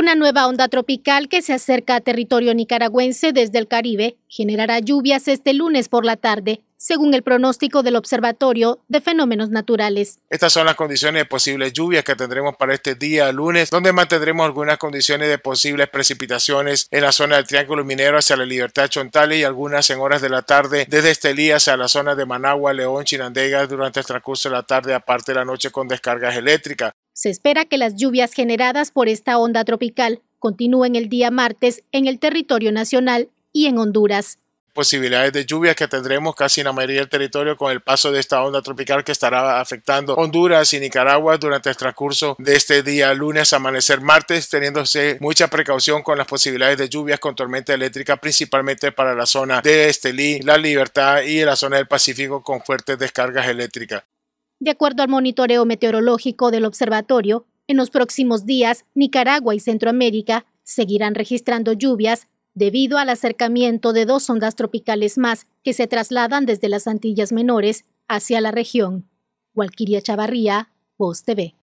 Una nueva onda tropical que se acerca a territorio nicaragüense desde el Caribe generará lluvias este lunes por la tarde, según el pronóstico del Observatorio de Fenómenos Naturales. Estas son las condiciones de posibles lluvias que tendremos para este día lunes, donde mantendremos algunas condiciones de posibles precipitaciones en la zona del Triángulo Minero hacia la Libertad Chontales y algunas en horas de la tarde desde Estelí hacia la zona de Managua, León, Chinandega durante el transcurso de la tarde, aparte de la noche con descargas eléctricas. Se espera que las lluvias generadas por esta onda tropical continúen el día martes en el territorio nacional y en Honduras posibilidades de lluvia que tendremos casi en la mayoría del territorio con el paso de esta onda tropical que estará afectando Honduras y Nicaragua durante el transcurso de este día lunes amanecer martes, teniéndose mucha precaución con las posibilidades de lluvias con tormenta eléctrica, principalmente para la zona de Estelí, La Libertad y la zona del Pacífico con fuertes descargas eléctricas. De acuerdo al monitoreo meteorológico del observatorio, en los próximos días Nicaragua y Centroamérica seguirán registrando lluvias debido al acercamiento de dos ondas tropicales más que se trasladan desde las Antillas Menores hacia la región. Walquiria Chavarría, Voz TV.